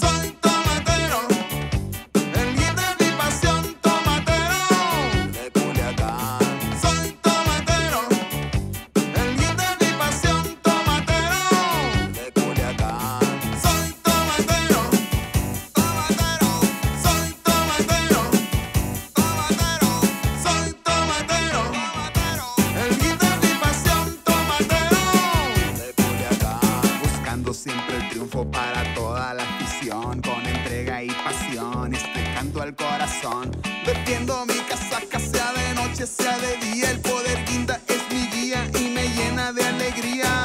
Soy tomatero, el guida de mi pasión, tomatero, le puliatar, soy tomatero, el guida de mi pasión, tomatero, le puliatar, soy tomatero, tomatero, soy tomatero, tomatero, soy tomatero, tomatero, el guida de mi pasión, tomatero, de puliata, buscando siempre el triunfo para toda la vida con entrega y pasión, este canto al corazón. Vertiendo mi casaca, sea de noche, sea de día, el poder guinda es mi guía y me llena de alegría.